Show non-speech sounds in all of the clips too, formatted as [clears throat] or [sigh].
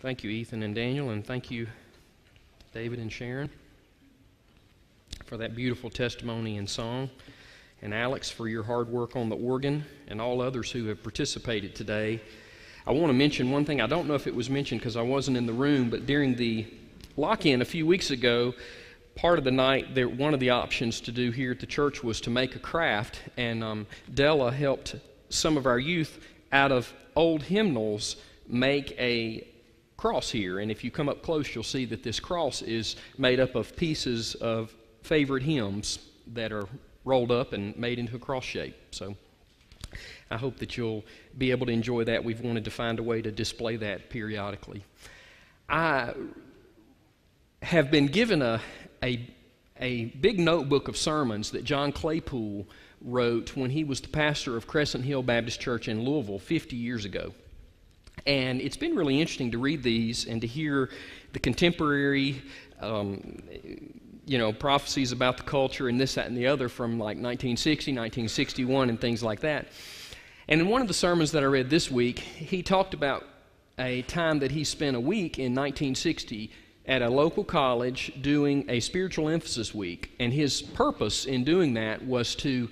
Thank you, Ethan and Daniel, and thank you, David and Sharon, for that beautiful testimony and song, and Alex for your hard work on the organ, and all others who have participated today. I want to mention one thing. I don't know if it was mentioned because I wasn't in the room, but during the lock in a few weeks ago, part of the night, there, one of the options to do here at the church was to make a craft, and um, Della helped some of our youth out of old hymnals make a cross here. And if you come up close, you'll see that this cross is made up of pieces of favorite hymns that are rolled up and made into a cross shape. So I hope that you'll be able to enjoy that. We've wanted to find a way to display that periodically. I have been given a, a, a big notebook of sermons that John Claypool wrote when he was the pastor of Crescent Hill Baptist Church in Louisville 50 years ago. And it's been really interesting to read these and to hear the contemporary, um, you know, prophecies about the culture and this, that, and the other from like 1960, 1961, and things like that. And in one of the sermons that I read this week, he talked about a time that he spent a week in 1960 at a local college doing a spiritual emphasis week. And his purpose in doing that was to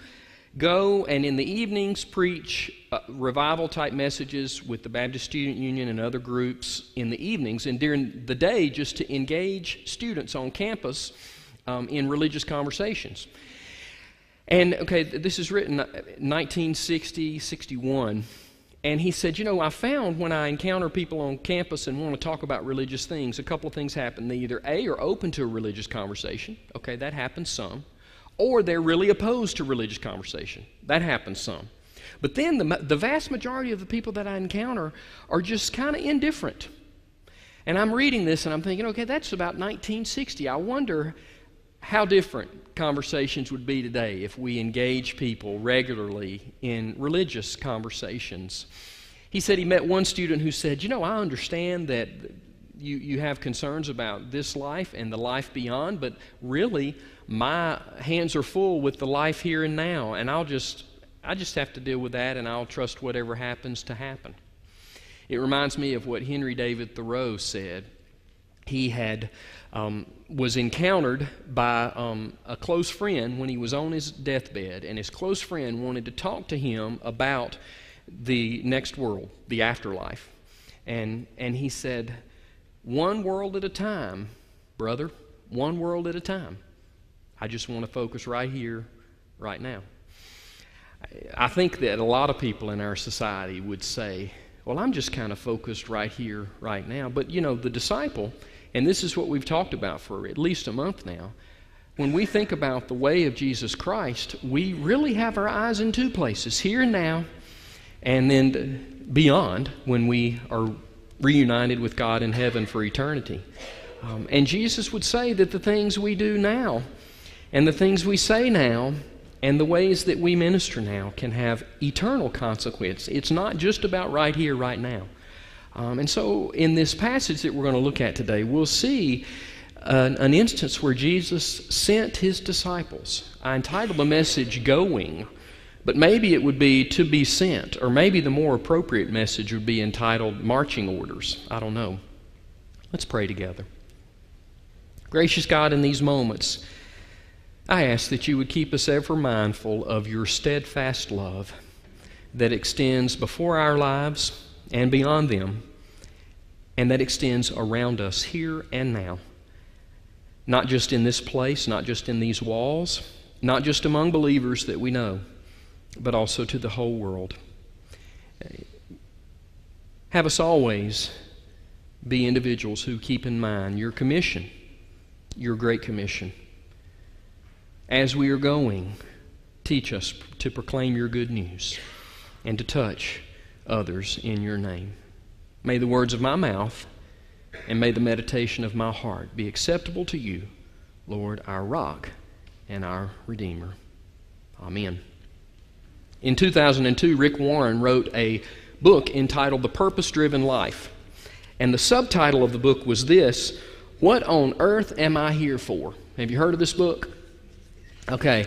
go and in the evenings preach uh, revival type messages with the Baptist Student Union and other groups in the evenings, and during the day, just to engage students on campus um, in religious conversations. And okay, this is written 1960, uh, 61. And he said, You know, I found when I encounter people on campus and want to talk about religious things, a couple of things happen. They either A, are open to a religious conversation. Okay, that happens some or they're really opposed to religious conversation. That happens some. But then the, the vast majority of the people that I encounter are just kind of indifferent. And I'm reading this and I'm thinking, okay, that's about 1960. I wonder how different conversations would be today if we engage people regularly in religious conversations. He said he met one student who said, You know, I understand that you, you have concerns about this life and the life beyond, but really, my hands are full with the life here and now, and I'll just, I just have to deal with that, and I'll trust whatever happens to happen. It reminds me of what Henry David Thoreau said. He had um, was encountered by um, a close friend when he was on his deathbed, and his close friend wanted to talk to him about the next world, the afterlife. And, and he said, One world at a time, brother, one world at a time. I just want to focus right here, right now. I think that a lot of people in our society would say, well, I'm just kind of focused right here, right now. But, you know, the disciple, and this is what we've talked about for at least a month now, when we think about the way of Jesus Christ, we really have our eyes in two places here and now, and then beyond when we are reunited with God in heaven for eternity. Um, and Jesus would say that the things we do now and the things we say now and the ways that we minister now can have eternal consequence. It's not just about right here, right now. Um, and so, in this passage that we're going to look at today, we'll see an, an instance where Jesus sent his disciples. I entitled the message Going, but maybe it would be To Be Sent, or maybe the more appropriate message would be entitled Marching Orders. I don't know. Let's pray together. Gracious God, in these moments, I ask that you would keep us ever mindful of your steadfast love that extends before our lives and beyond them, and that extends around us here and now. Not just in this place, not just in these walls, not just among believers that we know, but also to the whole world. Have us always be individuals who keep in mind your commission, your great commission. As we are going, teach us to proclaim your good news and to touch others in your name. May the words of my mouth and may the meditation of my heart be acceptable to you, Lord, our rock and our Redeemer. Amen. In 2002, Rick Warren wrote a book entitled The Purpose Driven Life. And the subtitle of the book was this What on Earth Am I Here For? Have you heard of this book? Okay,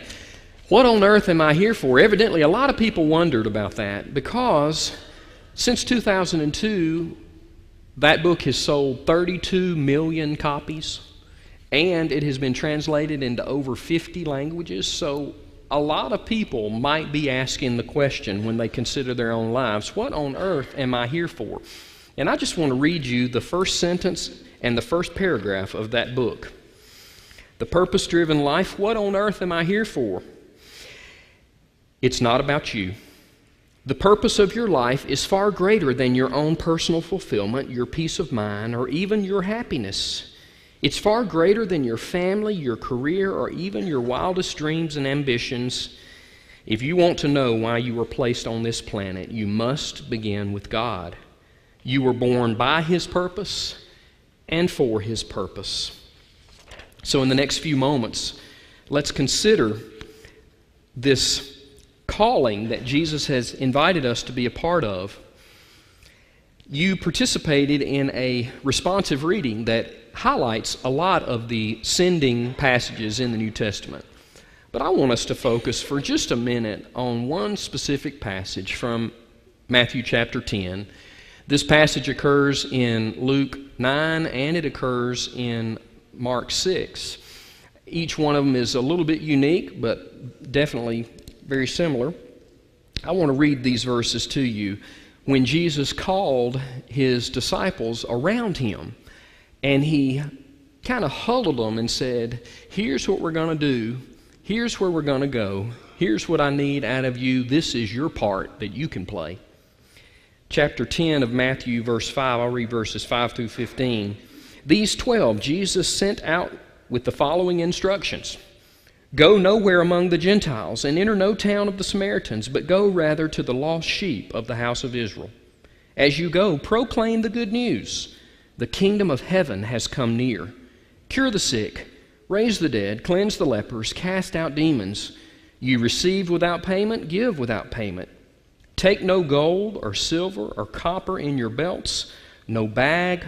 what on earth am I here for? Evidently, a lot of people wondered about that because since 2002, That book has sold 32 million copies, and it has been translated into over 50 languages. So, a lot of people might be asking the question when they consider their own lives what on earth am I here for? And I just want to read you the first sentence and the first paragraph of that book. The purpose driven life, what on earth am I here for? It's not about you. The purpose of your life is far greater than your own personal fulfillment, your peace of mind, or even your happiness. It's far greater than your family, your career, or even your wildest dreams and ambitions. If you want to know why you were placed on this planet, you must begin with God. You were born by His purpose and for His purpose. So, in the next few moments, let's consider this calling that Jesus has invited us to be a part of. You participated in a responsive reading that highlights a lot of the sending passages in the New Testament. But I want us to focus for just a minute on one specific passage from Matthew chapter 10. This passage occurs in Luke 9 and it occurs in Mark 6. Each one of them is a little bit unique, but definitely very similar. I want to read these verses to you. When Jesus called his disciples around him, and he kind of huddled them and said, Here's what we're going to do. Here's where we're going to go. Here's what I need out of you. This is your part that you can play. Chapter 10 of Matthew, verse 5, I'll read verses 5 through 15. These 12 Jesus sent out with the following instructions Go nowhere among the Gentiles, and enter no town of the Samaritans, but go rather to the lost sheep of the house of Israel. As you go, proclaim the good news. The kingdom of heaven has come near. Cure the sick, raise the dead, cleanse the lepers, cast out demons. You receive without payment, give without payment. Take no gold or silver or copper in your belts, no bag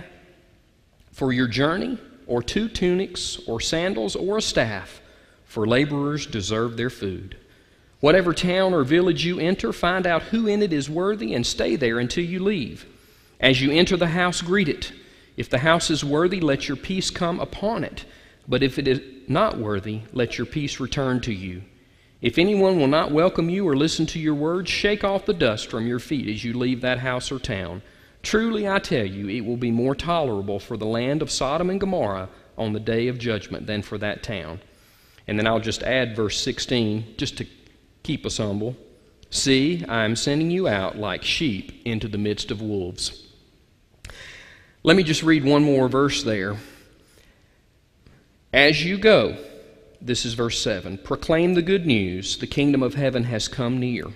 for your journey, or two tunics, or sandals, or a staff, for laborers deserve their food. Whatever town or village you enter, find out who in it is worthy and stay there until you leave. As you enter the house, greet it. If the house is worthy, let your peace come upon it. But if it is not worthy, let your peace return to you. If anyone will not welcome you or listen to your words, shake off the dust from your feet as you leave that house or town. Truly, I tell you, it will be more tolerable for the land of Sodom and Gomorrah on the day of judgment than for that town. And then I'll just add verse 16 just to keep us humble. See, I am sending you out like sheep into the midst of wolves. Let me just read one more verse there. As you go, this is verse 7 proclaim the good news, the kingdom of heaven has come near.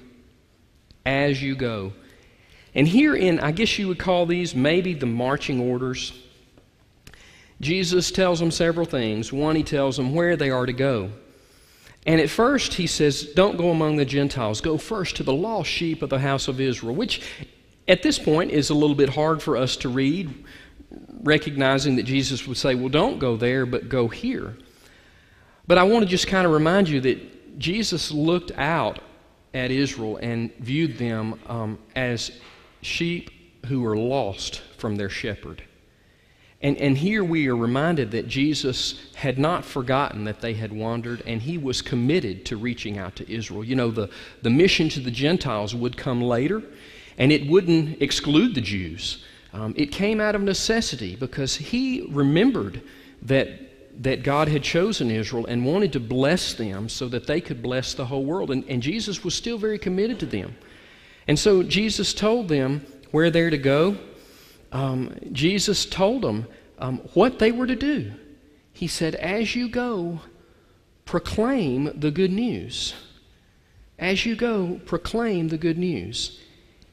As you go. And herein, I guess you would call these maybe the marching orders. Jesus tells them several things. One, he tells them where they are to go. And at first, he says, Don't go among the Gentiles. Go first to the lost sheep of the house of Israel, which at this point is a little bit hard for us to read, recognizing that Jesus would say, Well, don't go there, but go here. But I want to just kind of remind you that Jesus looked out at Israel and viewed them um, as sheep who were lost from their shepherd. And, and here we are reminded that Jesus had not forgotten that they had wandered, and he was committed to reaching out to Israel. You know, the, the mission to the Gentiles would come later, and it wouldn't exclude the Jews. Um, it came out of necessity because he remembered that, that God had chosen Israel and wanted to bless them so that they could bless the whole world. And, and Jesus was still very committed to them. And so Jesus told them where they're to go. Um, Jesus told them um, what they were to do. He said, As you go, proclaim the good news. As you go, proclaim the good news.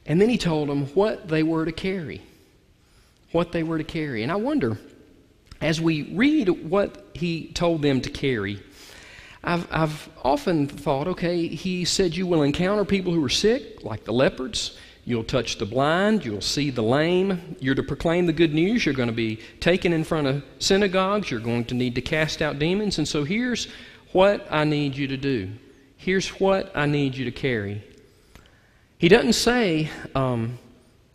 And then he told them what they were to carry. What they were to carry. And I wonder, as we read what he told them to carry, I've, I've often thought, okay, he said you will encounter people who are sick, like the leopards. You'll touch the blind. You'll see the lame. You're to proclaim the good news. You're going to be taken in front of synagogues. You're going to need to cast out demons. And so here's what I need you to do. Here's what I need you to carry. He doesn't say, um,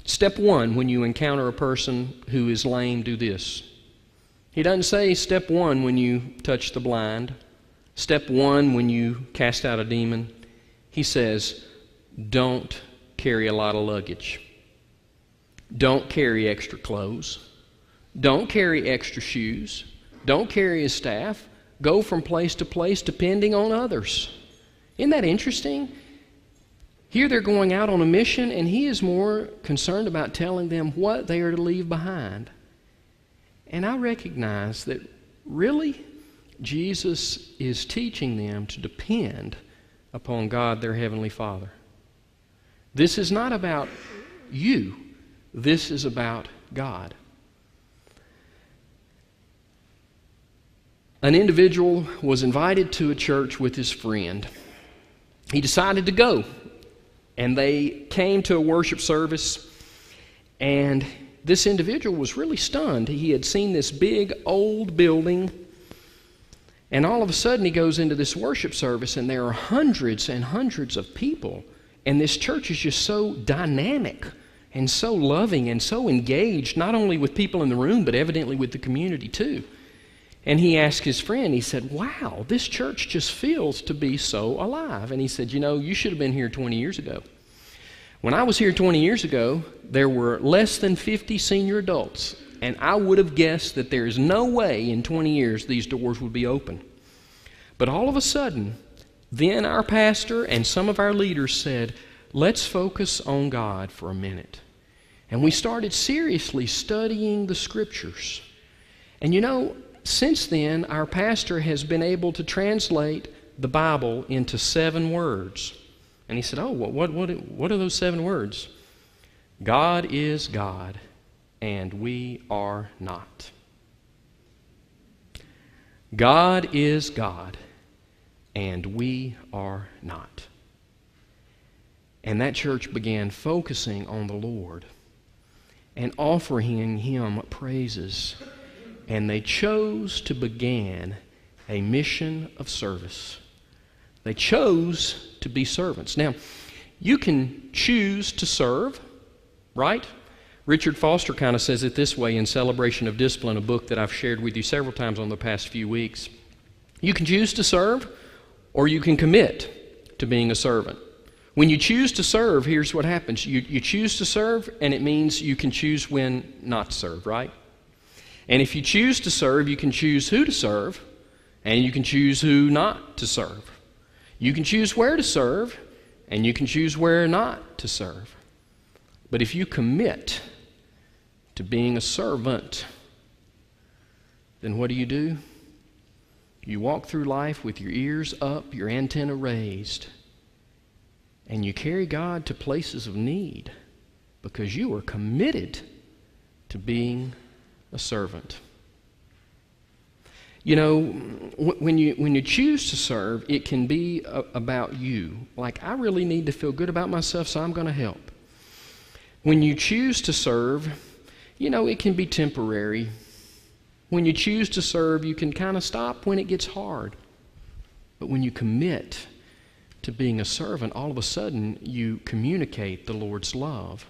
Step one when you encounter a person who is lame, do this. He doesn't say step one when you touch the blind, step one when you cast out a demon. He says, don't carry a lot of luggage. Don't carry extra clothes. Don't carry extra shoes. Don't carry a staff. Go from place to place depending on others. Isn't that interesting? Here they're going out on a mission, and he is more concerned about telling them what they are to leave behind. And I recognize that really Jesus is teaching them to depend upon God, their Heavenly Father. This is not about you, this is about God. An individual was invited to a church with his friend. He decided to go, and they came to a worship service, and this individual was really stunned. He had seen this big old building, and all of a sudden he goes into this worship service, and there are hundreds and hundreds of people, and this church is just so dynamic and so loving and so engaged, not only with people in the room, but evidently with the community too. And he asked his friend, he said, Wow, this church just feels to be so alive. And he said, You know, you should have been here 20 years ago. When I was here 20 years ago, there were less than 50 senior adults. And I would have guessed that there is no way in 20 years these doors would be open. But all of a sudden, then our pastor and some of our leaders said, Let's focus on God for a minute. And we started seriously studying the scriptures. And you know, since then, our pastor has been able to translate the Bible into seven words. And he said, Oh, what, what, what, are those seven words? God is God, and we are not. God is God, and we are not. And that church began focusing on the Lord and offering Him praises and they chose to begin a mission of service. They chose to be servants. Now, you can choose to serve, right? Richard Foster kind of says it this way in Celebration of Discipline, a book that I've shared with you several times on the past few weeks. You can choose to serve, or you can commit to being a servant. When you choose to serve, here's what happens you, you choose to serve, and it means you can choose when not to serve, right? And if you choose to serve, you can choose who to serve, and you can choose who not to serve. You can choose where to serve, and you can choose where not to serve. But if you commit to being a servant, then what do you do? You walk through life with your ears up, your antenna raised, and you carry God to places of need because you are committed to being a servant. You know, when you, when you choose to serve, it can be a, about you. Like, I really need to feel good about myself, so I'm going to help. When you choose to serve, you know, it can be temporary. When you choose to serve, you can kind of stop when it gets hard. But when you commit to being a servant, all of a sudden you communicate the Lord's love.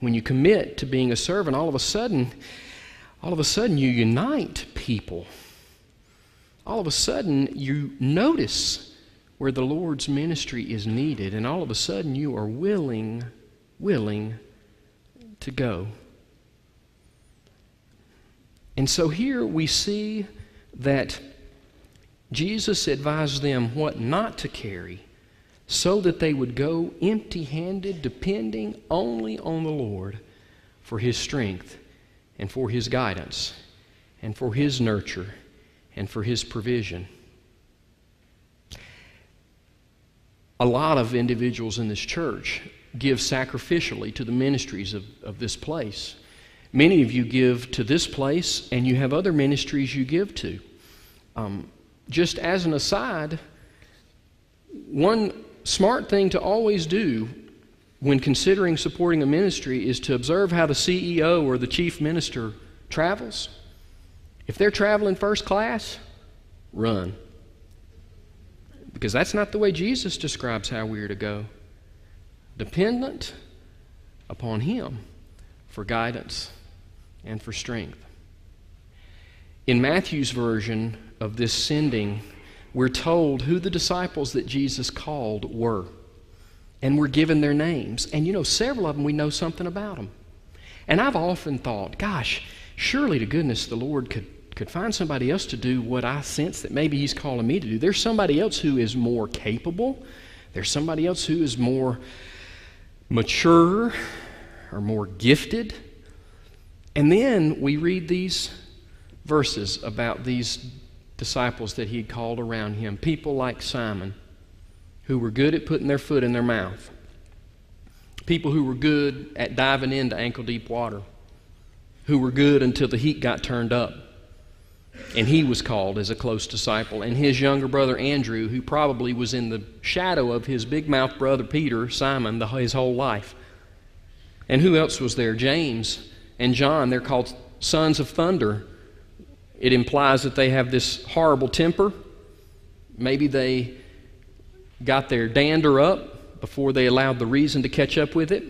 When you commit to being a servant, all of a sudden, all of a sudden you unite people. All of a sudden you notice where the Lord's ministry is needed, and all of a sudden you are willing, willing to go. And so here we see that Jesus advised them what not to carry so that they would go empty handed, depending only on the Lord for His strength and for His guidance and for His nurture and for His provision. A lot of individuals in this church give sacrificially to the ministries of, of this place. Many of you give to this place, and you have other ministries you give to. Um, just as an aside, one smart thing to always do when considering supporting a ministry is to observe how the CEO or the chief minister travels. If they're traveling first class, run. Because that's not the way Jesus describes how we are to go. Dependent, upon him for guidance and for strength. In Matthew's version of this sending, we're told who the disciples that Jesus called were. And we're given their names. And you know, several of them we know something about them. And I've often thought, gosh, surely to goodness the Lord could, could find somebody else to do what I sense that maybe He's calling me to do. There's somebody else who is more capable, there's somebody else who is more mature or more gifted. And then we read these verses about these disciples that he had called around him, people like Simon, who were good at putting their foot in their mouth, people who were good at diving into ankle deep water, who were good until the heat got turned up. And he was called as a close disciple. And his younger brother Andrew, who probably was in the shadow of his big mouth brother Peter, Simon, the, his whole life. And who else was there? James and John. They're called sons of thunder it implies that they have this horrible temper. Maybe they got their dander up before they allowed the reason to catch up with it.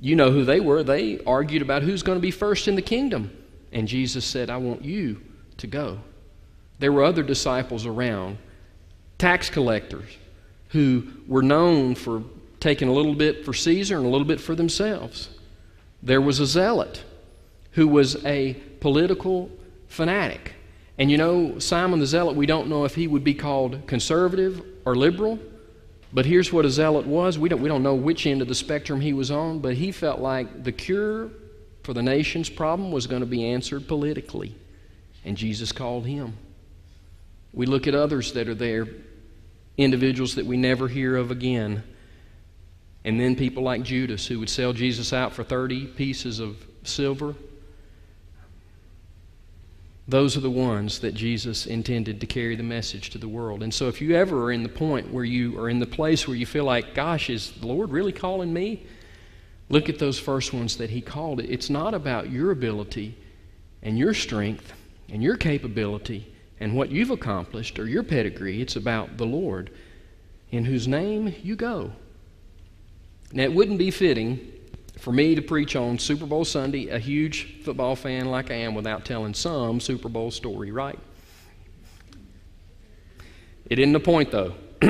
You know who they were. They argued about who's going to be first in the kingdom. And Jesus said, I want you to go. There were other disciples around, tax collectors, who were known for taking a little bit for Caesar and a little bit for themselves. There was a zealot who was a political fanatic. And you know, Simon the Zealot, we don't know if he would be called conservative or liberal, but here's what a zealot was. We don't, we don't know which end of the spectrum he was on, but he felt like the cure for the nation's problem was going to be answered politically. And Jesus called him. We look at others that are there, individuals that we never hear of again. And then people like Judas, who would sell Jesus out for 30 pieces of silver those are the ones that Jesus intended to carry the message to the world. And so if you ever are in the point where you are in the place where you feel like, gosh, is the Lord really calling me? Look at those first ones that He called. It's not about your ability and your strength and your capability and what you've accomplished or your pedigree. It's about the Lord in whose name you go. Now, it wouldn't be fitting for me to preach on Super Bowl Sunday, a huge football fan like I am, without telling some Super Bowl story, right? It isn't the point, though. [clears throat]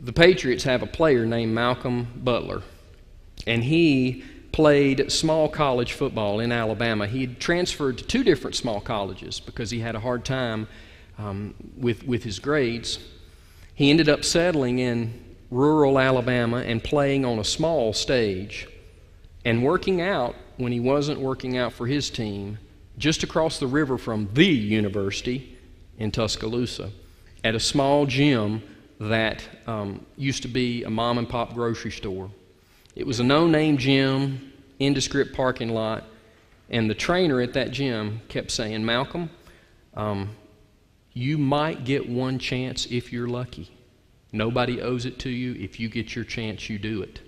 the Patriots have a player named Malcolm Butler, and he played small college football in Alabama. He had transferred to two different small colleges because he had a hard time um, with, with his grades. He ended up settling in rural Alabama and playing on a small stage and working out when he wasn't working out for his team just across the river from the university in Tuscaloosa at a small gym that um, used to be a mom and pop grocery store. It was a no name gym, indescript parking lot, and the trainer at that gym kept saying, Malcolm, um, you might get one chance if you're lucky. Nobody owes it to you. If you get your chance, you do it.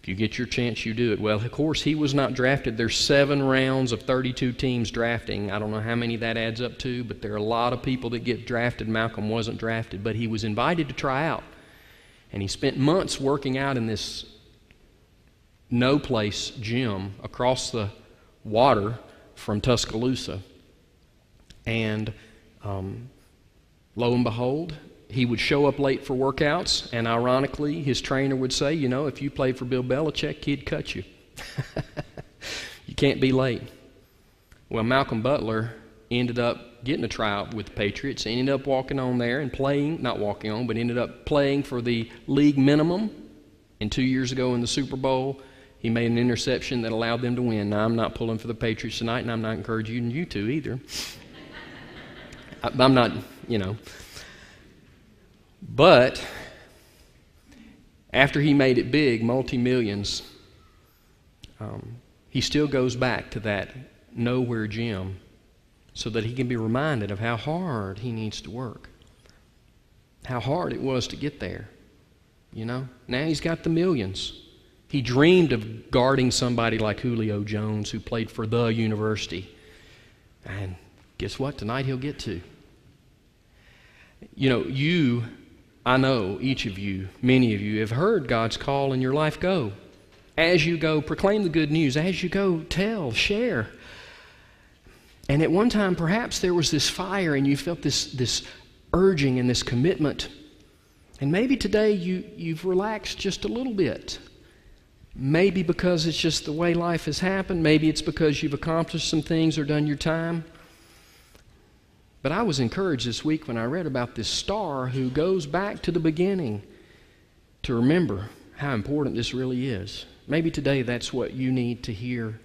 If you get your chance, you do it. Well, of course, he was not drafted. There's seven rounds of 32 teams drafting. I don't know how many that adds up to, but there are a lot of people that get drafted. Malcolm wasn't drafted, but he was invited to try out. And he spent months working out in this no place gym across the water from Tuscaloosa. And um, lo and behold, he would show up late for workouts, and ironically, his trainer would say, You know, if you played for Bill Belichick, he'd cut you. [laughs] you can't be late. Well, Malcolm Butler ended up getting a tryout with the Patriots, ended up walking on there and playing, not walking on, but ended up playing for the league minimum. And two years ago in the Super Bowl, he made an interception that allowed them to win. Now, I'm not pulling for the Patriots tonight, and I'm not encouraging you to either. I'm not, you know. But after he made it big, multi millions, um, he still goes back to that nowhere gym so that he can be reminded of how hard he needs to work, how hard it was to get there. You know, now he's got the millions. He dreamed of guarding somebody like Julio Jones, who played for the university. And guess what? Tonight he'll get to. You know, you I know each of you, many of you, have heard God's call in your life go. As you go, proclaim the good news. As you go, tell, share. And at one time, perhaps there was this fire and you felt this, this urging and this commitment. And maybe today you, you've relaxed just a little bit. Maybe because it's just the way life has happened. Maybe it's because you've accomplished some things or done your time. But I was encouraged this week when I read about this star who goes back to the beginning to remember how important this really is. Maybe today that's what you need to hear.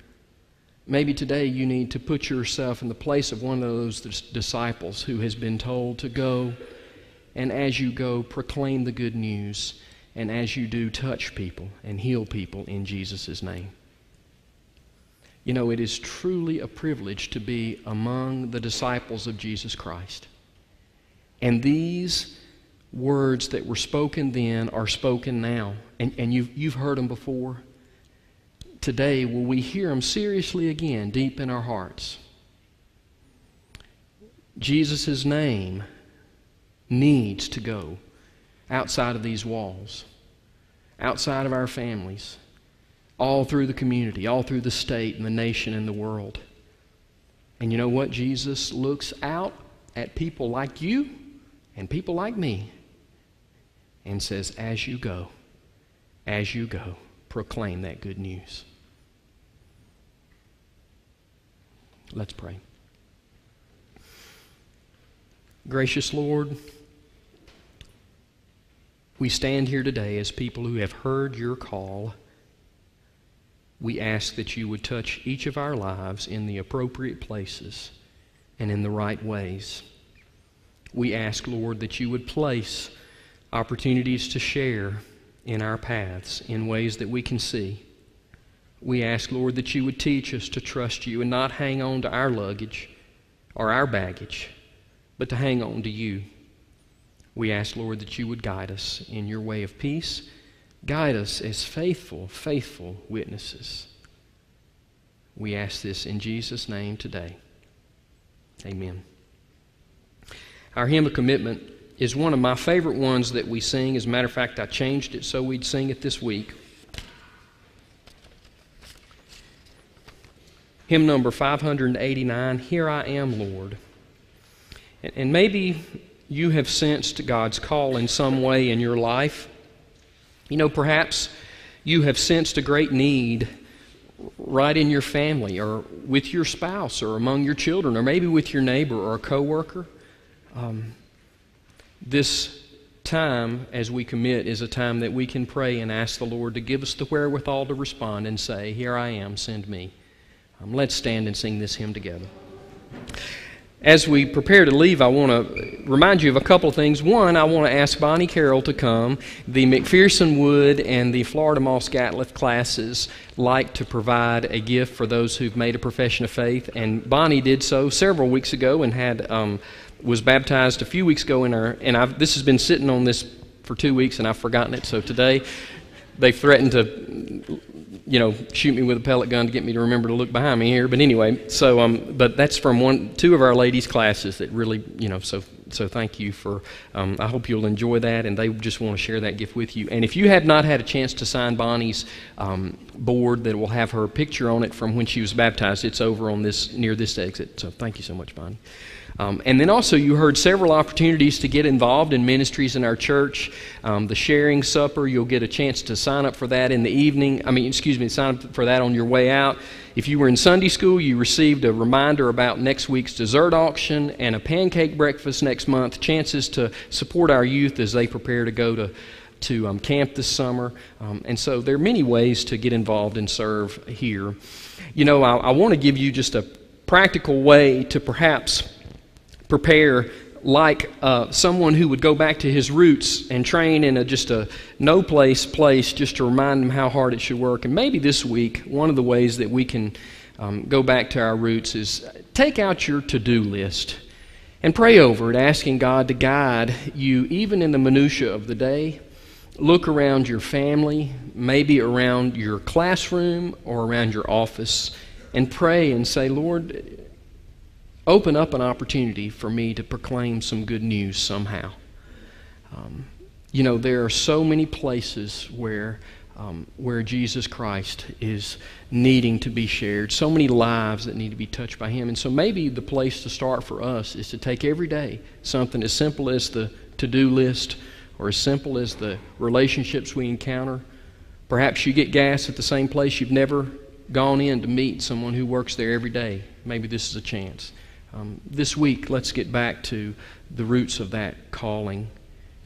Maybe today you need to put yourself in the place of one of those disciples who has been told to go, and as you go, proclaim the good news, and as you do, touch people and heal people in Jesus' name. You know, it is truly a privilege to be among the disciples of Jesus Christ. And these words that were spoken then are spoken now. And, and you've, you've heard them before. Today, will we hear them seriously again, deep in our hearts? Jesus' name needs to go outside of these walls, outside of our families all through the community, all through the state and the nation and the world. And you know what? Jesus looks out at people like you and people like me and says, As you go, as you go, proclaim that good news. Let's pray. Gracious Lord, we stand here today as people who have heard your call we ask that you would touch each of our lives in the appropriate places and in the right ways. We ask, Lord, that you would place opportunities to share in our paths in ways that we can see. We ask, Lord, that you would teach us to trust you and not hang on to our luggage or our baggage, but to hang on to you. We ask, Lord, that you would guide us in your way of peace Guide us as faithful, faithful witnesses. We ask this in Jesus' name today. Amen. Our hymn of commitment is one of my favorite ones that we sing. As a matter of fact, I changed it so we'd sing it this week. Hymn number 589 Here I Am, Lord. And maybe you have sensed God's call in some way in your life. You know, perhaps you have sensed a great need right in your family or with your spouse or among your children or maybe with your neighbor or a coworker. Um, this time as we commit is a time that we can pray and ask the Lord to give us the wherewithal to respond and say, Here I am, send me. Um, let's stand and sing this hymn together. As we prepare to leave, I want to remind you of a couple of things. One, I want to ask Bonnie Carroll to come. The McPherson Wood and the Florida Moss Gatliffe classes like to provide a gift for those who've made a profession of faith, and Bonnie did so several weeks ago and had um, was baptized a few weeks ago in our. And I've, this has been sitting on this for two weeks, and I've forgotten it. So today, they threatened to you know, shoot me with a pellet gun to get me to remember to look behind me here. But anyway, so um, but that's from one, two of our ladies' classes that really, you know, so so thank you for. Um, I hope you'll enjoy that, and they just want to share that gift with you. And if you have not had a chance to sign Bonnie's um, board that will have her picture on it from when she was baptized, it's over on this near this exit. So thank you so much, Bonnie. Um, and then also, you heard several opportunities to get involved in ministries in our church. Um, the sharing supper, you'll get a chance to sign up for that in the evening. I mean, excuse me, sign up for that on your way out. If you were in Sunday school, you received a reminder about next week's dessert auction and a pancake breakfast next month, chances to support our youth as they prepare to go to to um, camp this summer. Um, and so there are many ways to get involved and serve here. You know, I, I want to give you just a practical way to perhaps prepare like uh, someone who would go back to his roots and train in a, just a no place place just to remind him how hard it should work. And maybe this week, one of the ways that we can um, go back to our roots is take out your to do list and pray over it, asking God to guide you even in the minutiae of the day. Look around your family, maybe around your classroom or around your office, and pray and say, Lord, open up an opportunity for me to proclaim some good news somehow. Um, you know, there are so many places where, um, where Jesus Christ is needing to be shared, so many lives that need to be touched by Him. And so maybe the place to start for us is to take every day something as simple as the to do list or as simple as the relationships we encounter. Perhaps you get gas at the same place you've never gone in to meet someone who works there every day. Maybe this is a chance. Um, this week, let's get back to the roots of that calling.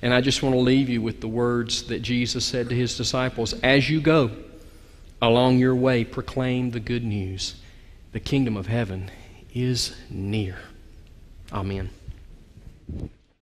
And I just want to leave you with the words that Jesus said to his disciples As you go along your way, proclaim the good news. The kingdom of heaven is near. Amen.